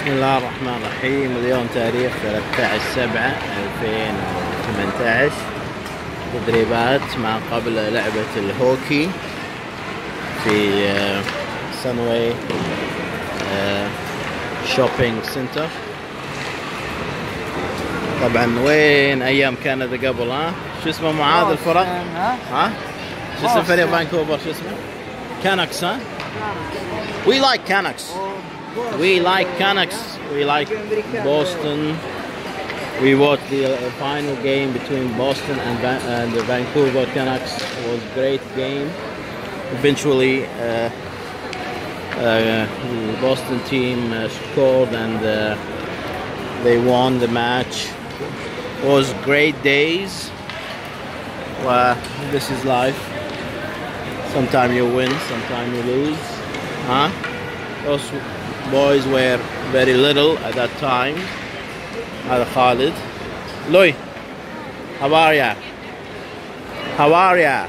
بسم الله الرحمن الرحيم. اليوم تاريخ 13 7 2018 تدريبات ما قبل لعبة الهوكي في سنوي شوبينج سنتر طبعا وين أيام كندا قبل ها؟ شو اسمه معاذ الفرق؟ ها؟ شو اسم فريق. فانكوفر شو اسمه؟ كانكس ها؟ We like Canucks. We like Canucks. We like Boston. We watched the uh, final game between Boston and, and the Vancouver Canucks. It was a great game. Eventually, uh, uh, the Boston team uh, scored and uh, they won the match. It was great days. Well, this is life. Sometimes you win, sometimes you lose. Huh? Those boys were very little at that time. هذا خالد. Louis, how are ya? How are ya?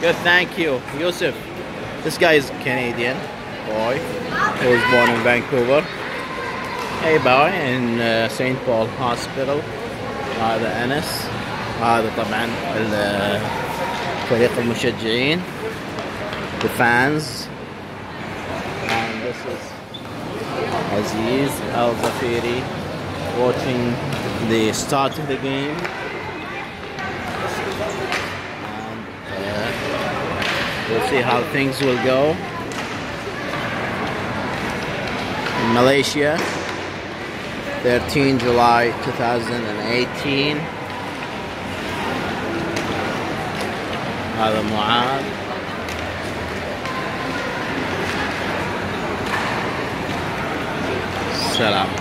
Good, thank you. Yusuf, this guy is Canadian boy. He was born in Vancouver. Hey boy, in uh, St. Paul Hospital. هذا أنس. هذا طبعا ال- فريق المشجعين. The fans. And this is Aziz Al Zafiri watching the start of the game. And uh, we'll see how things will go. In Malaysia, 13 July 2018. هذا معاذ السلام